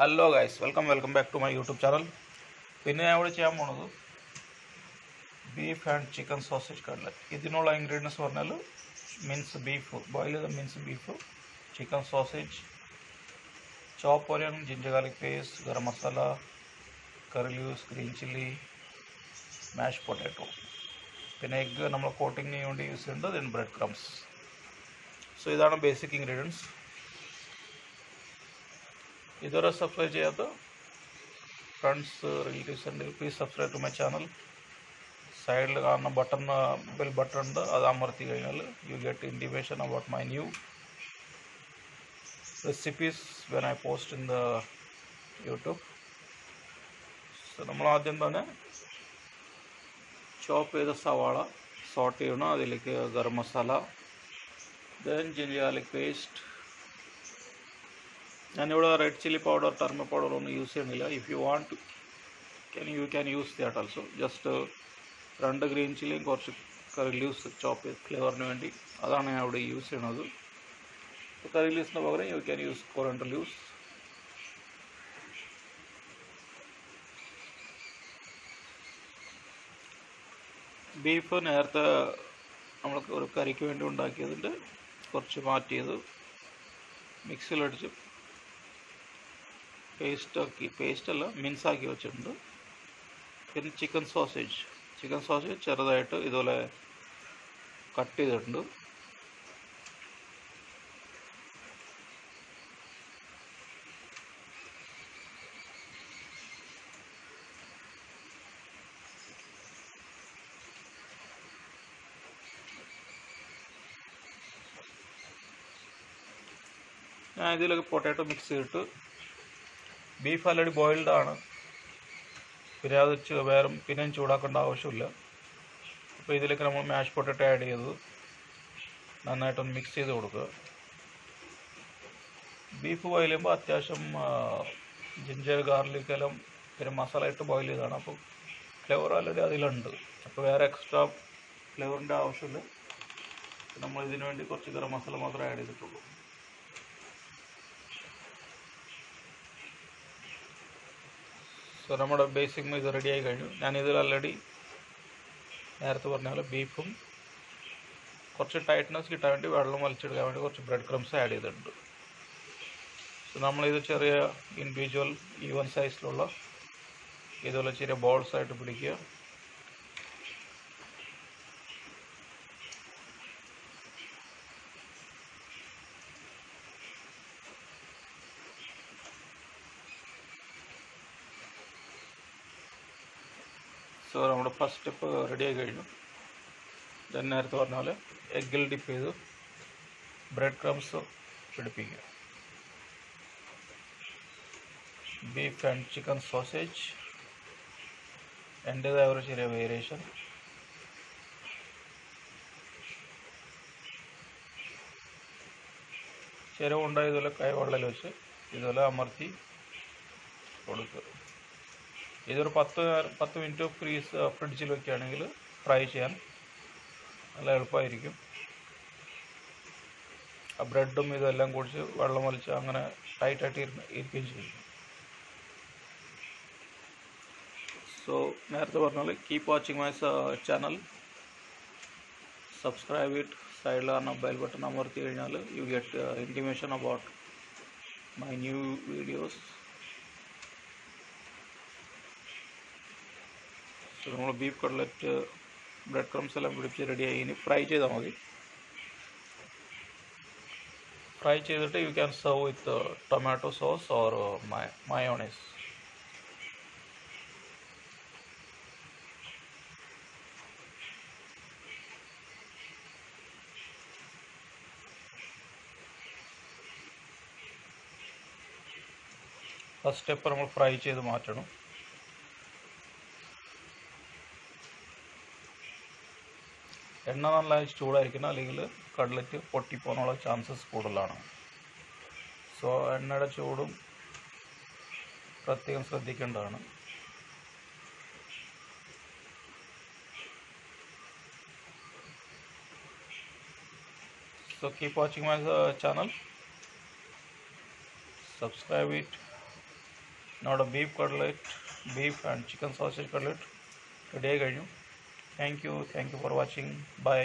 Hello guys welcome welcome back to my YouTube channel പിന്നെ ഞാൻ ഇവിടെ ചെയ്യാൻ പോണത് beef and chicken sausage cutlet ഇതിനുള്ള ഇൻഗ്രീഡിയൻസ് പറഞ്ഞാൽ മിൻസ് ബീഫ് ബോയിൽ ചെയ്ത mince beef chicken sausage chop onion ginger garlic paste garam masala curry leaves green chilli mash potato പിന്നെ egg നമ്മൾ കോട്ടിങ്ങിന് വേണ്ടി യൂസ് ചെയ്യുന്നത് ദെൻ ബ്രെഡ് ക്രംസ് സോ ഇതാണ് basic ingredients ഇതുവരെ സബ്സ്ക്രൈബ് ചെയ്യാത്ത ഫ്രണ്ട്സ് റിലേറ്റീവ്സ് ഉണ്ടെങ്കിൽ please subscribe to my channel സൈഡിൽ കാണുന്ന ബട്ടൺ ബെൽ ബട്ടൺ ഉണ്ട് അത് അമർത്തി കഴിഞ്ഞാൽ you get intimation about my new recipes when I post in the YouTube so നമ്മൾ ആദ്യം തന്നെ ചോപ്പ് ചെയ്ത സവാള സോട്ട് ചെയ്യണം അതിലേക്ക് garam masala then ginger garlic paste ഞാനിവിടെ red chilli powder turmeric powder ഒന്നും യൂസ് ചെയ്യണില്ല if you want can you can use that also just രണ്ട് ഗ്രീൻ ചില്ലിയും കുറച്ച് കറി ലീവ്സ് ചോപ്പ് ഫ്ലേവറിന് വേണ്ടി. അതാണ് ഞാൻ ഇവിടെ യൂസ് ചെയ്യണത്. കറി ലീവ്സിന് പകരം you can use coriander leaves beef നേരത്തെ നമ്മൾ ഒരു കറിക്ക് വേണ്ടി ഉണ്ടാക്കിയതിന്റെ കുറച്ച് മാറ്റിയത് മിക്സിയിലടിച്ച് പേസ്റ്റാക്കി പേസ്റ്റല്ല മിൻസാക്കി വെച്ചിട്ടുണ്ട് പിന്നെ ചിക്കൻ സോസേജ് ചിക്കൻ സോസേജ് ചെറുതായിട്ട് ഇതുപോലെ കട്ട് ചെയ്തിട്ടുണ്ട് ഞാൻ ഇതിലൊക്കെ പൊട്ടാറ്റോ മിക്സ് ചെയ്തിട്ട് ബീഫ് ആൾറെഡി ബോയിൽഡ് ആണ്. പിന്നെ അത് വേറെ പിന്നെയും ചൂടാക്കേണ്ട ആവശ്യമില്ല. അപ്പോൾ ഇതിലേക്ക് നമ്മൾ മാഷ് പൊട്ടറ്റോ ആഡ് ചെയ്തു നന്നായിട്ടൊന്ന് മിക്സ് ചെയ്ത് കൊടുക്കുക. ബീഫ് ബോയിൽ ചെയ്യുമ്പോൾ അത്യാവശ്യം ജിഞ്ചർ ഗാർലിക് എല്ലാം പിന്നെ മസാല ഇട്ട് ബോയിൽ ചെയ്തതാണ് അപ്പോൾ ഫ്ലേവർ ആൾറെഡി അതിലുണ്ട്. അപ്പോൾ വേറെ എക്സ്ട്രാ ഫ്ലേവറിന്റെ ആവശ്യമില്ല. നമ്മൾ ഇതിനു വേണ്ടി കുറച്ച് ഗരം മസാല മാത്രമേ ആഡ് ചെയ്തിട്ടുള്ളൂ. സോ നമ്മുടെ ബേസിക് ഇത് റെഡിയായി കഴിഞ്ഞു. ഞാനിതിൽ ഓൾറെഡി നേരത്തെ പറഞ്ഞ പോലെ ബീഫും കുറച്ച് ടൈറ്റ്നസ് കിട്ടാൻ വേണ്ടി വെള്ളം വലിച്ചെടുക്കാൻ വേണ്ടി കുറച്ച് ബ്രെഡ് ക്രംസ് ആഡ് ചെയ്തിട്ടുണ്ട്. സോ നമ്മളിത് ചെറിയ ഇൻഡിവിജ്വൽ ഈവൻ സൈസിലുള്ള ഇതുപോലെ ചെറിയ ബോൾസ് ആയിട്ട് പിടിക്കുക. സോ നമ്മുടെ ഫസ്റ്റ് സ്റ്റെപ്പ് റെഡി ആയി കഴിഞ്ഞു. ദെൻ നേരത്തെ പറഞ്ഞ പോലെ എഗ്ഗിൽ ഡിപ്പ് ചെയ്ത്. ബ്രെഡ് ക്രംസ് പിടിപ്പിക്കുക ബീഫ് ആൻഡ് ചിക്കൻ സോസേജ് എന്റേതായ ഒരു ചെറിയ വേരിയേഷൻ ഇതുപോലെ കൈവെള്ളയിൽ വെച്ച് ഇതുപോലെ അമർത്തി കൊടുക്കുക. ഇതൊരു പത്ത് പത്ത് മിനിറ്റ് ഫ്രീസ് ഫ്രിഡ്ജിൽ വെക്കുകയാണെങ്കിൽ ഫ്രൈ ചെയ്യാൻ നല്ല എളുപ്പമായിരിക്കും. ആ ബ്രെഡും ഇതെല്ലാം കുടിച്ച് വെള്ളം വലിച്ച് അങ്ങനെ ടൈറ്റായിട്ട് ഇരുന്ന് ഇരിക്കുകയും ചെയ്യും. സോ നേരത്തെ പറഞ്ഞാൽ keep watching my channel subscribe it സൈഡിൽ കാരണം ബെൽ ബട്ടൺ അമർത്തി കഴിഞ്ഞാൽ you get intimation about my new videos നമ്മൾ ബീഫ് കട്ട്ലറ്റ് ബ്രെഡ് ക്രംസ് എല്ലാം പിടിച്ച് റെഡിയായി ഇനി ഫ്രൈ ചെയ്താൽ മതി. ഫ്രൈ ചെയ്തിട്ട് you can serve with tomato sauce or mayonnaise first step നമ്മൾ ഫ്രൈ ചെയ്ത് മാറ്റണം. എണ്ണ നല്ല ചൂടായിരിക്കണം അല്ലെങ്കിൽ കട്ലറ്റ് പൊട്ടിപ്പോകാനുള്ള ചാൻസസ് കൂടുതലാണ്. സോ എണ്ണയുടെ ചൂടും പ്രത്യേകം ശ്രദ്ധിക്കേണ്ടതാണ്. So keep watching my channel subscribe it. നമ്മുടെ beef cutlet beef and chicken sausage cutlet ready ആയി കഴിഞ്ഞു. Thank you thank you for watching bye